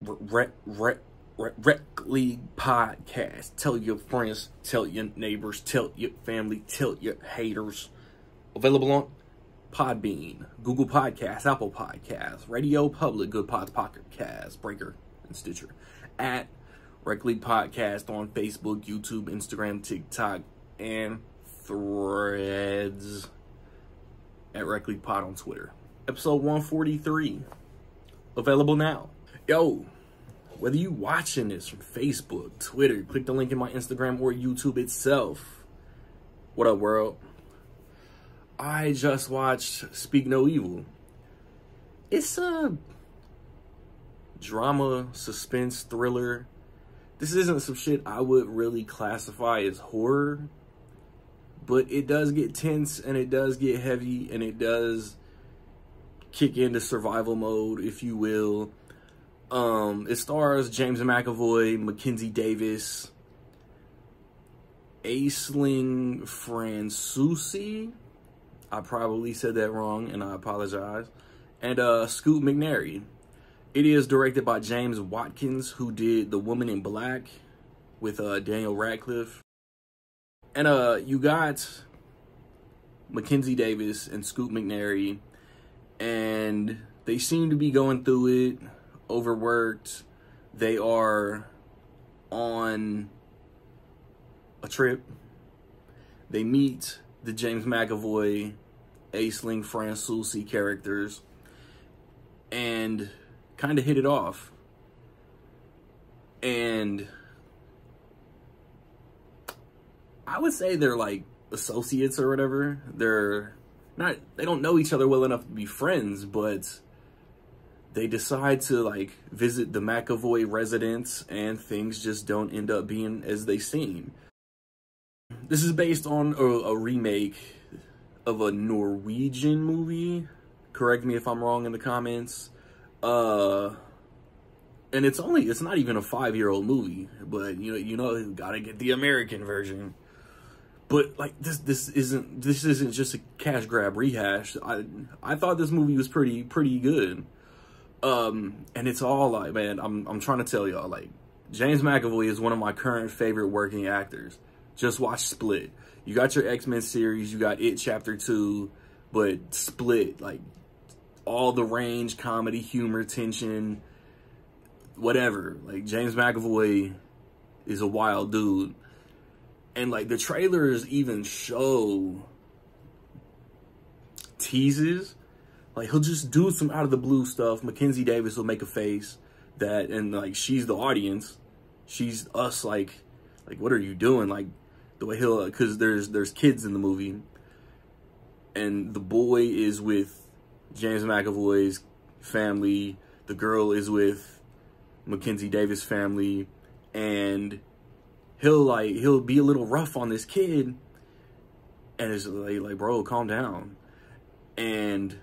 Rec, rec, rec, rec League Podcast. Tell your friends, tell your neighbors, tell your family, tell your haters. Available on Podbean, Google Podcasts, Apple Podcasts, Radio Public, Good Pods Pocket Cast, Breaker, and Stitcher. At Rec League Podcast on Facebook, YouTube, Instagram, TikTok, and Threads. At Rec League Pod on Twitter. Episode 143. Available now. Yo, whether you watching this from Facebook, Twitter, click the link in my Instagram or YouTube itself. What up, world? I just watched Speak No Evil. It's a drama, suspense, thriller. This isn't some shit I would really classify as horror, but it does get tense and it does get heavy and it does kick into survival mode, if you will um, it stars James McAvoy, Mackenzie Davis, Aisling Franciosi. I probably said that wrong, and I apologize. And uh, Scoot McNairy. It is directed by James Watkins, who did The Woman in Black with uh, Daniel Radcliffe. And uh, you got Mackenzie Davis and Scoot McNairy, and they seem to be going through it overworked. They are on a trip. They meet the James McAvoy, Aisling Franciosi characters and kind of hit it off. And I would say they're like associates or whatever. They're not, they don't know each other well enough to be friends, but they decide to like visit the McAvoy residence and things just don't end up being as they seem. This is based on a, a remake of a Norwegian movie. Correct me if I'm wrong in the comments. Uh and it's only it's not even a 5-year-old movie, but you know you know you got to get the American version. But like this this isn't this isn't just a cash grab rehash. I I thought this movie was pretty pretty good. Um, and it's all like, man, I'm I'm trying to tell y'all, like, James McAvoy is one of my current favorite working actors. Just watch Split. You got your X Men series, you got It Chapter Two, but Split, like, all the range, comedy, humor, tension, whatever. Like James McAvoy is a wild dude, and like the trailers even show teases like he'll just do some out of the blue stuff. Mackenzie Davis will make a face that, and like she's the audience, she's us. Like, like what are you doing? Like the way he'll, because there's there's kids in the movie, and the boy is with James McAvoy's family. The girl is with Mackenzie Davis' family, and he'll like he'll be a little rough on this kid, and it's like like bro, calm down, and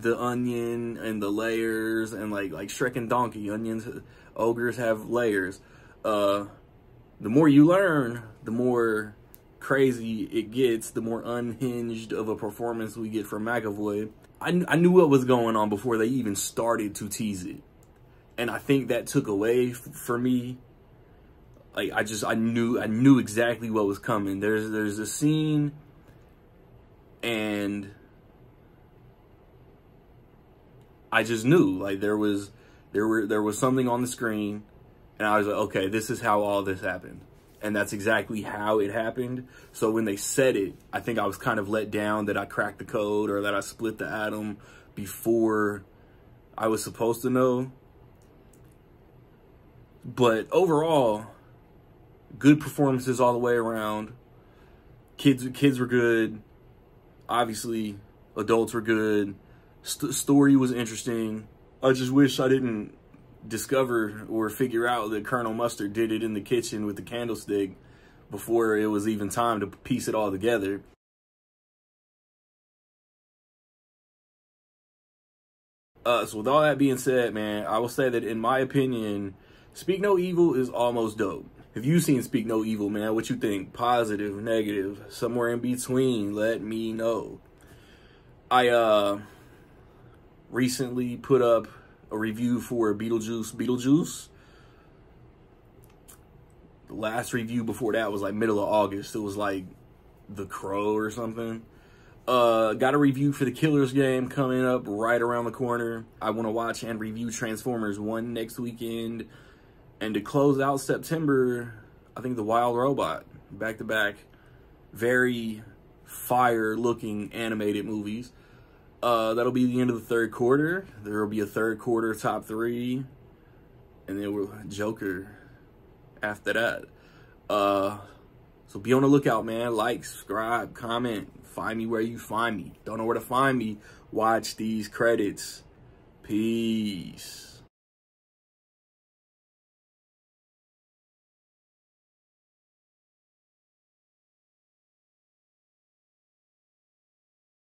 the onion and the layers and like like Shrek and Donkey. Onions ogres have layers. Uh the more you learn the more crazy it gets the more unhinged of a performance we get from McAvoy. I, I knew what was going on before they even started to tease it. And I think that took away for me like I just I knew I knew exactly what was coming. There's there's a scene and I just knew like there was there were there was something on the screen and I was like, okay, this is how all this happened. And that's exactly how it happened. So when they said it, I think I was kind of let down that I cracked the code or that I split the atom before I was supposed to know. But overall, good performances all the way around. Kids kids were good. Obviously, adults were good st- story was interesting. I just wish I didn't discover or figure out that Colonel Mustard did it in the kitchen with the candlestick before it was even time to piece it all together. Uh, so with all that being said, man, I will say that in my opinion, Speak No Evil is almost dope. If you've seen Speak No Evil, man, what you think? Positive, negative, somewhere in between, let me know. I, uh, recently put up a review for Beetlejuice. Beetlejuice. The last review before that was like middle of August. It was like The Crow or something. Uh, got a review for the Killers game coming up right around the corner. I want to watch and review Transformers 1 next weekend. And to close out September, I think The Wild Robot, back to back. Very fire looking animated movies. Uh, that'll be the end of the third quarter. There will be a third quarter top three. And then we'll Joker after that. Uh, so be on the lookout, man. Like, subscribe, comment. Find me where you find me. Don't know where to find me. Watch these credits. Peace.